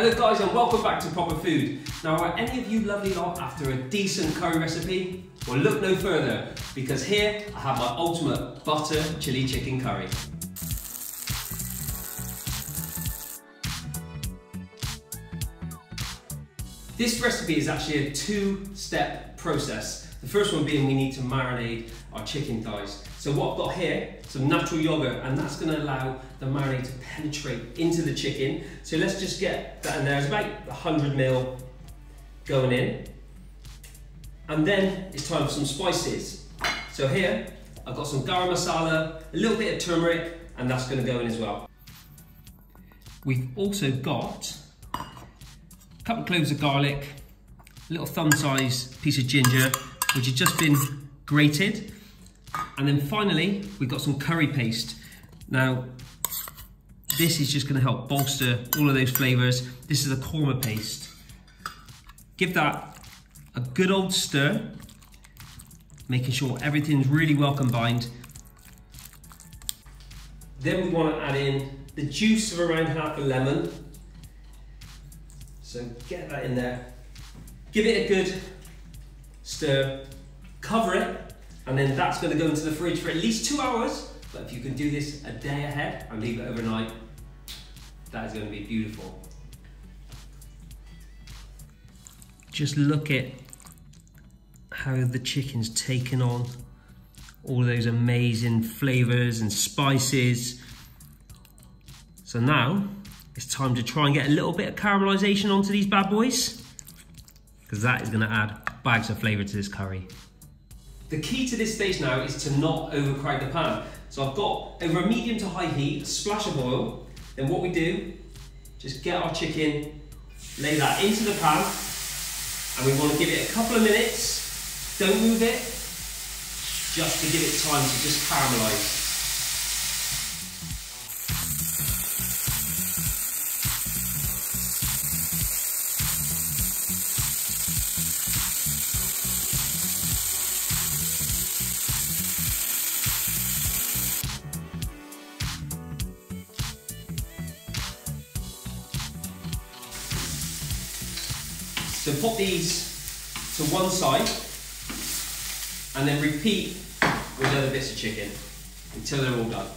Hello guys and welcome back to Proper Food. Now are any of you lovely lot after a decent curry recipe? Well look no further because here I have my ultimate butter chili chicken curry. This recipe is actually a two-step process. The first one being we need to marinate our chicken thighs. So what I've got here, some natural yogurt, and that's gonna allow the marinade to penetrate into the chicken. So let's just get that in there. It's about 100 mil going in. And then it's time for some spices. So here, I've got some garam masala, a little bit of turmeric, and that's gonna go in as well. We've also got a couple of cloves of garlic, a little thumb size piece of ginger, which has just been grated. And then finally, we've got some curry paste. Now, this is just gonna help bolster all of those flavors. This is a korma paste. Give that a good old stir, making sure everything's really well combined. Then we wanna add in the juice of around half a lemon. So get that in there. Give it a good stir, cover it, and then that's gonna go into the fridge for at least two hours. But if you can do this a day ahead and leave it overnight, that is gonna be beautiful. Just look at how the chicken's taken on all those amazing flavors and spices. So now it's time to try and get a little bit of caramelization onto these bad boys because that is gonna add bags of flavor to this curry. The key to this stage now is to not overcrowd the pan. So I've got over a medium to high heat, a splash of oil. Then what we do, just get our chicken, lay that into the pan, and we want to give it a couple of minutes. Don't move it, just to give it time to just caramelize. So put these to one side and then repeat with other bits of chicken until they're all done.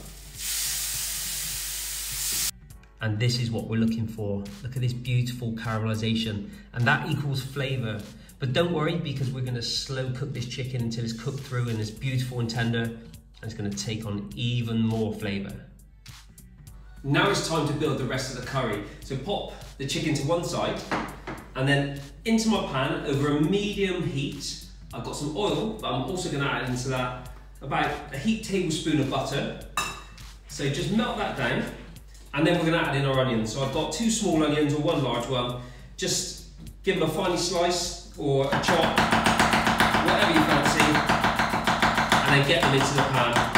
And this is what we're looking for. Look at this beautiful caramelization and that equals flavor. But don't worry because we're gonna slow cook this chicken until it's cooked through and it's beautiful and tender and it's gonna take on even more flavor. Now it's time to build the rest of the curry. So pop the chicken to one side and then into my pan over a medium heat, I've got some oil, but I'm also gonna add into that about a heat tablespoon of butter. So just melt that down, and then we're gonna add in our onions. So I've got two small onions or one large one. Just give them a finely slice or a chop, whatever you fancy, and then get them into the pan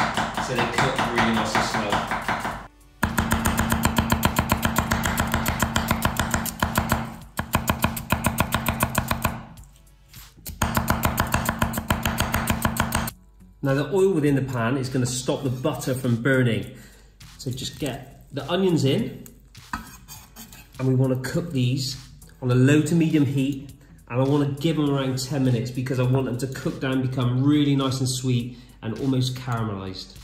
Now the oil within the pan is going to stop the butter from burning. So just get the onions in and we want to cook these on a low to medium heat and I want to give them around 10 minutes because I want them to cook down, become really nice and sweet and almost caramelized.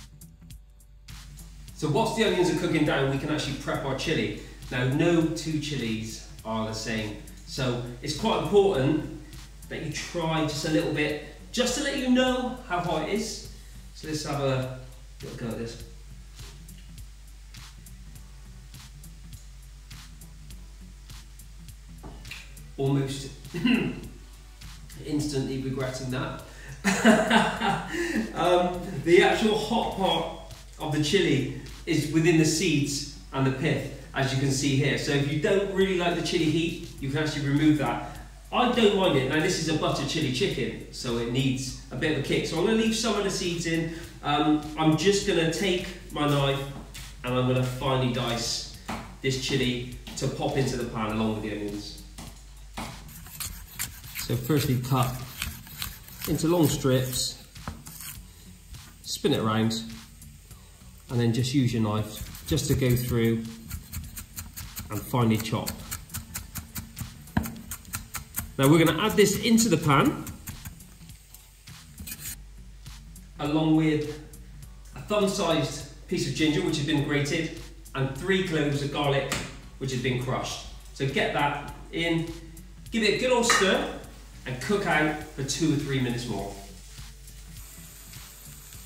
So whilst the onions are cooking down, we can actually prep our chili. Now no two chilies are the same. So it's quite important that you try just a little bit just to let you know how hot it is. So let's have a little go at this. Almost instantly regretting that. um, the actual hot part of the chili is within the seeds and the pith, as you can see here. So if you don't really like the chili heat, you can actually remove that I don't mind it. Now this is a butter chili chicken, so it needs a bit of a kick. So I'm gonna leave some of the seeds in. Um, I'm just gonna take my knife and I'm gonna finely dice this chili to pop into the pan along with the onions. So firstly cut into long strips, spin it around, and then just use your knife just to go through and finely chop Now we're going to add this into the pan along with a thumb-sized piece of ginger which has been grated and three cloves of garlic which has been crushed. So get that in, give it a good old stir and cook out for two or three minutes more.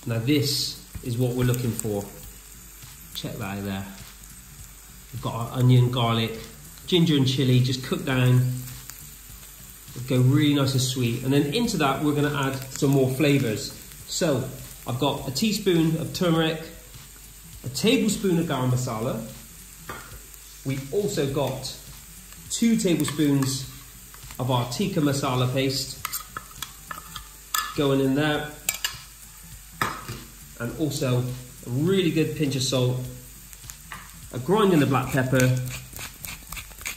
Now this is what we're looking for. Check that out there. We've got our onion, garlic, ginger and chilli just cooked down. Go really nice and sweet. And then into that we're gonna add some more flavors. So I've got a teaspoon of turmeric, a tablespoon of garam masala. We've also got two tablespoons of our tikka masala paste going in there. And also a really good pinch of salt, a grinding the black pepper,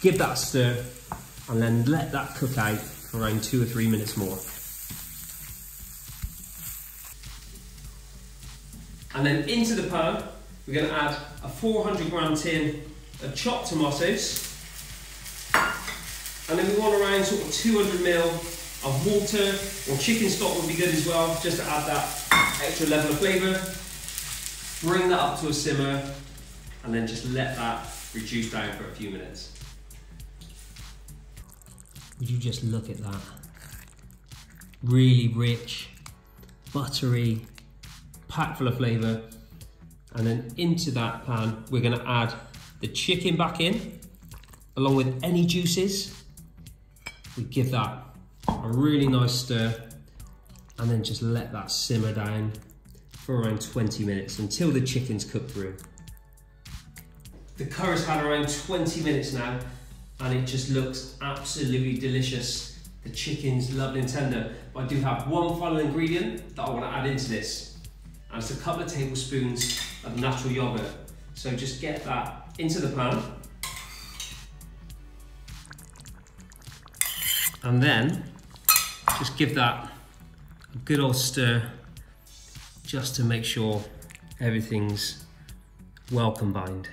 give that a stir, and then let that cook out for around two or three minutes more. And then into the pan, we're going to add a 400 gram tin of chopped tomatoes. And then we want around sort of 200 ml of water or chicken stock would be good as well, just to add that extra level of flavour. Bring that up to a simmer and then just let that reduce down for a few minutes. Would you just look at that? Really rich, buttery, packed full of flavour. And then into that pan, we're gonna add the chicken back in, along with any juices. We give that a really nice stir, and then just let that simmer down for around 20 minutes until the chicken's cooked through. The curry's had around 20 minutes now, and it just looks absolutely delicious. The chicken's lovely and tender, but I do have one final ingredient that I want to add into this and it's a couple of tablespoons of natural yogurt. So just get that into the pan. And then just give that a good old stir just to make sure everything's well combined.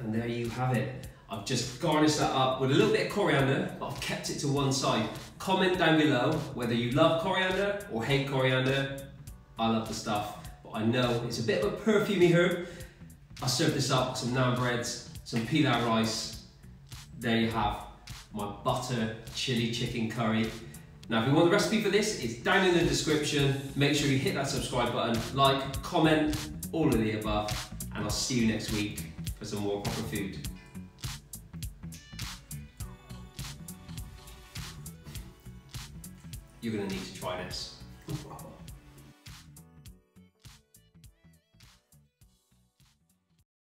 And there you have it. I've just garnished that up with a little bit of coriander, but I've kept it to one side. Comment down below whether you love coriander or hate coriander. I love the stuff, but I know it's a bit of a perfumey herb. I served this up with some naan breads, some pilau rice. There you have my butter chili chicken curry. Now, if you want the recipe for this, it's down in the description. Make sure you hit that subscribe button, like, comment, all of the above, and I'll see you next week for some more proper food. you're going to need to try this.